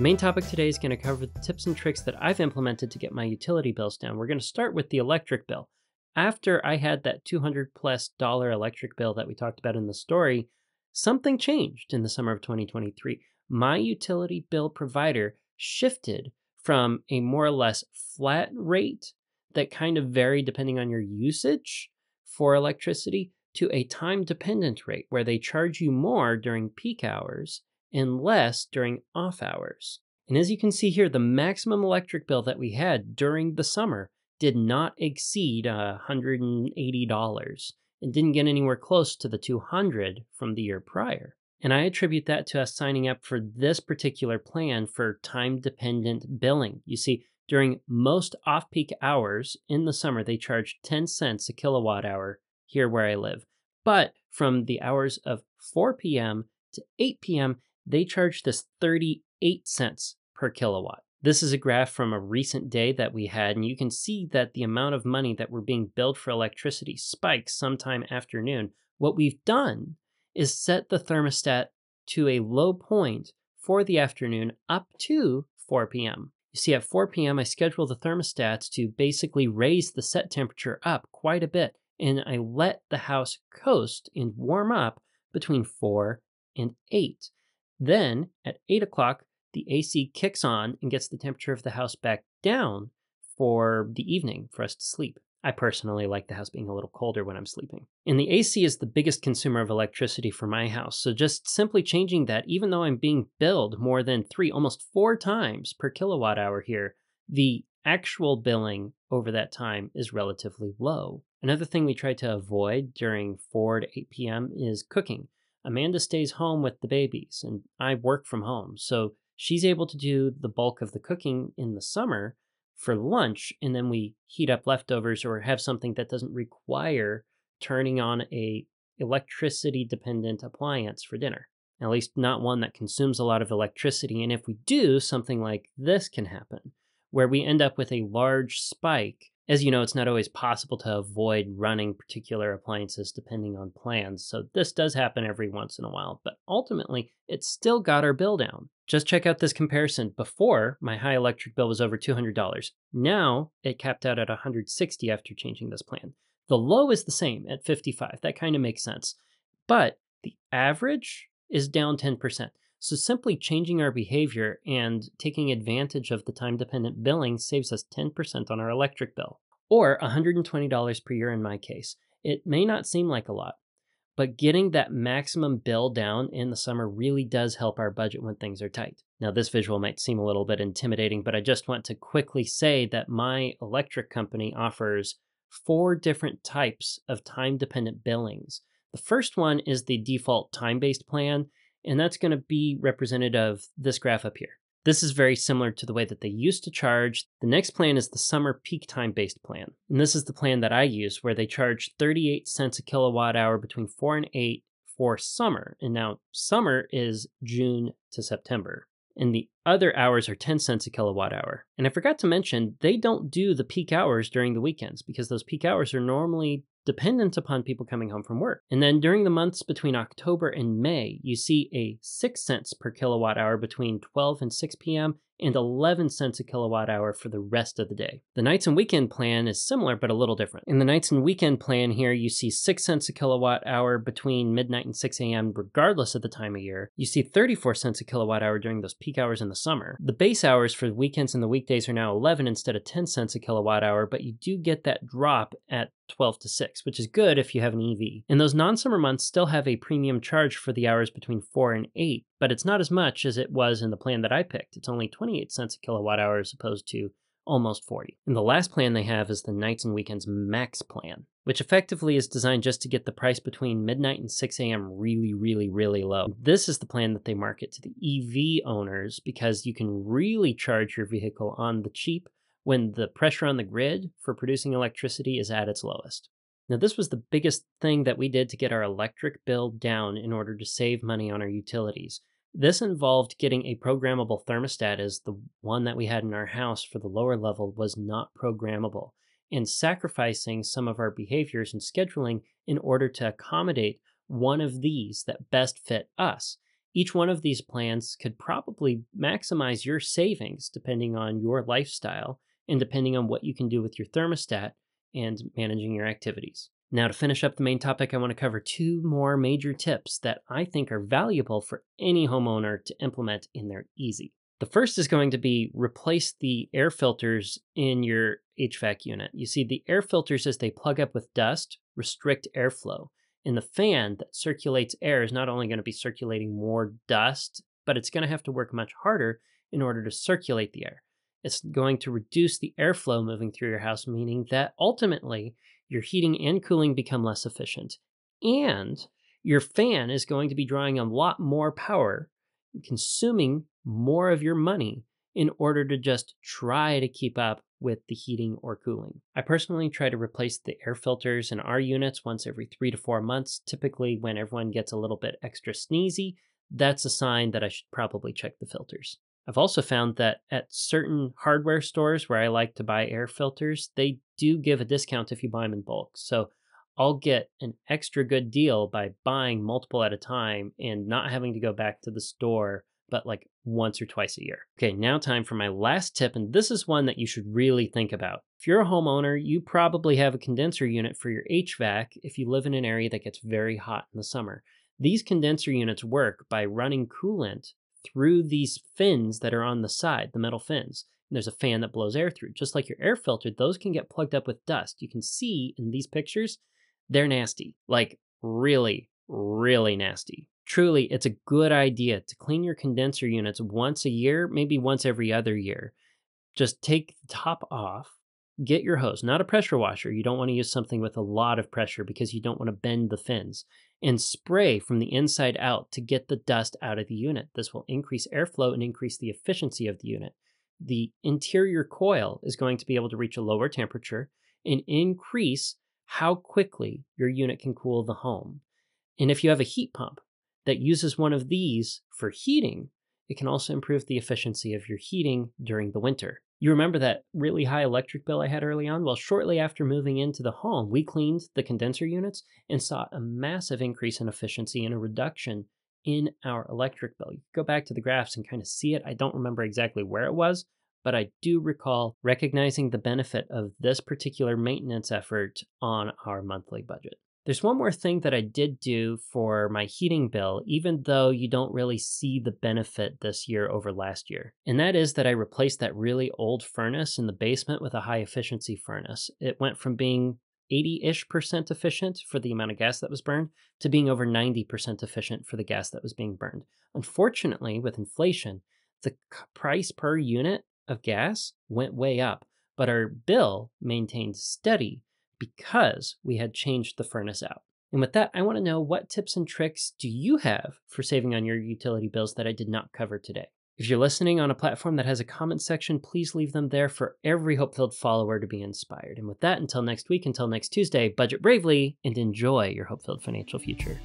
The main topic today is going to cover the tips and tricks that I've implemented to get my utility bills down. We're going to start with the electric bill. After I had that 200 plus dollar electric bill that we talked about in the story, something changed in the summer of 2023. My utility bill provider shifted from a more or less flat rate that kind of varied depending on your usage for electricity to a time dependent rate where they charge you more during peak hours and less during off hours. And as you can see here, the maximum electric bill that we had during the summer did not exceed uh, $180 and didn't get anywhere close to the 200 from the year prior. And I attribute that to us signing up for this particular plan for time dependent billing. You see, during most off peak hours in the summer, they charge 10 cents a kilowatt hour here where I live. But from the hours of 4 p.m. to 8 p.m., they charge this 38 cents per kilowatt. This is a graph from a recent day that we had, and you can see that the amount of money that we're being billed for electricity spikes sometime afternoon. What we've done is set the thermostat to a low point for the afternoon up to 4 p.m. You see, at 4 p.m., I schedule the thermostats to basically raise the set temperature up quite a bit, and I let the house coast and warm up between 4 and 8. Then at 8 o'clock, the AC kicks on and gets the temperature of the house back down for the evening for us to sleep. I personally like the house being a little colder when I'm sleeping. And the AC is the biggest consumer of electricity for my house, so just simply changing that, even though I'm being billed more than three, almost four times per kilowatt hour here, the actual billing over that time is relatively low. Another thing we try to avoid during 4 to 8 p.m. is cooking. Amanda stays home with the babies, and I work from home. So she's able to do the bulk of the cooking in the summer for lunch, and then we heat up leftovers or have something that doesn't require turning on a electricity dependent appliance for dinner. At least not one that consumes a lot of electricity. And if we do, something like this can happen, where we end up with a large spike as you know, it's not always possible to avoid running particular appliances depending on plans, so this does happen every once in a while, but ultimately, it still got our bill down. Just check out this comparison. Before, my high electric bill was over $200. Now, it capped out at 160 after changing this plan. The low is the same at 55. That kind of makes sense. But the average is down 10%. So simply changing our behavior and taking advantage of the time dependent billing saves us 10% on our electric bill, or $120 per year in my case. It may not seem like a lot, but getting that maximum bill down in the summer really does help our budget when things are tight. Now, this visual might seem a little bit intimidating, but I just want to quickly say that my electric company offers four different types of time dependent billings. The first one is the default time based plan, and that's going to be represented of this graph up here. This is very similar to the way that they used to charge. The next plan is the summer peak time based plan. And this is the plan that I use where they charge 38 cents a kilowatt hour between 4 and 8 for summer. And now summer is June to September. And the other hours are 10 cents a kilowatt hour. And I forgot to mention, they don't do the peak hours during the weekends because those peak hours are normally dependent upon people coming home from work. And then during the months between October and May, you see a 6 cents per kilowatt hour between 12 and 6 p.m. and 11 cents a kilowatt hour for the rest of the day. The nights and weekend plan is similar but a little different. In the nights and weekend plan here, you see 6 cents a kilowatt hour between midnight and 6 a.m. regardless of the time of year. You see 34 cents a kilowatt hour during those peak hours in the summer. The base hours for the weekends and the weekdays are now 11 instead of 10 cents a kilowatt hour, but you do get that drop at 12 to 6, which is good if you have an EV. And those non summer months still have a premium charge for the hours between 4 and 8, but it's not as much as it was in the plan that I picked. It's only 28 cents a kilowatt hour as opposed to almost 40. And the last plan they have is the nights and weekends max plan, which effectively is designed just to get the price between midnight and 6 a.m. really, really, really low. This is the plan that they market to the EV owners because you can really charge your vehicle on the cheap when the pressure on the grid for producing electricity is at its lowest. Now, this was the biggest thing that we did to get our electric bill down in order to save money on our utilities. This involved getting a programmable thermostat, as the one that we had in our house for the lower level was not programmable, and sacrificing some of our behaviors and scheduling in order to accommodate one of these that best fit us. Each one of these plans could probably maximize your savings depending on your lifestyle and depending on what you can do with your thermostat and managing your activities. Now, to finish up the main topic, I want to cover two more major tips that I think are valuable for any homeowner to implement in their easy. The first is going to be replace the air filters in your HVAC unit. You see, the air filters, as they plug up with dust, restrict airflow. And the fan that circulates air is not only going to be circulating more dust, but it's going to have to work much harder in order to circulate the air. It's going to reduce the airflow moving through your house, meaning that ultimately your heating and cooling become less efficient. And your fan is going to be drawing a lot more power, consuming more of your money in order to just try to keep up with the heating or cooling. I personally try to replace the air filters in our units once every three to four months, typically when everyone gets a little bit extra sneezy. That's a sign that I should probably check the filters. I've also found that at certain hardware stores where I like to buy air filters, they do give a discount if you buy them in bulk. So I'll get an extra good deal by buying multiple at a time and not having to go back to the store but like once or twice a year. Okay, now time for my last tip, and this is one that you should really think about. If you're a homeowner, you probably have a condenser unit for your HVAC if you live in an area that gets very hot in the summer. These condenser units work by running coolant through these fins that are on the side, the metal fins. And there's a fan that blows air through. Just like your air filter, those can get plugged up with dust. You can see in these pictures, they're nasty. Like really, really nasty truly, it's a good idea to clean your condenser units once a year, maybe once every other year. Just take the top off, get your hose, not a pressure washer. You don't want to use something with a lot of pressure because you don't want to bend the fins, and spray from the inside out to get the dust out of the unit. This will increase airflow and increase the efficiency of the unit. The interior coil is going to be able to reach a lower temperature and increase how quickly your unit can cool the home. And if you have a heat pump, that uses one of these for heating, it can also improve the efficiency of your heating during the winter. You remember that really high electric bill I had early on? Well, shortly after moving into the home, we cleaned the condenser units and saw a massive increase in efficiency and a reduction in our electric bill. You go back to the graphs and kind of see it. I don't remember exactly where it was, but I do recall recognizing the benefit of this particular maintenance effort on our monthly budget. There's one more thing that I did do for my heating bill, even though you don't really see the benefit this year over last year. And that is that I replaced that really old furnace in the basement with a high efficiency furnace. It went from being 80 ish percent efficient for the amount of gas that was burned to being over 90% efficient for the gas that was being burned. Unfortunately, with inflation, the price per unit of gas went way up, but our bill maintained steady because we had changed the furnace out. And with that, I want to know what tips and tricks do you have for saving on your utility bills that I did not cover today? If you're listening on a platform that has a comment section, please leave them there for every hope filled follower to be inspired. And with that, until next week, until next Tuesday, budget bravely and enjoy your hope filled financial future.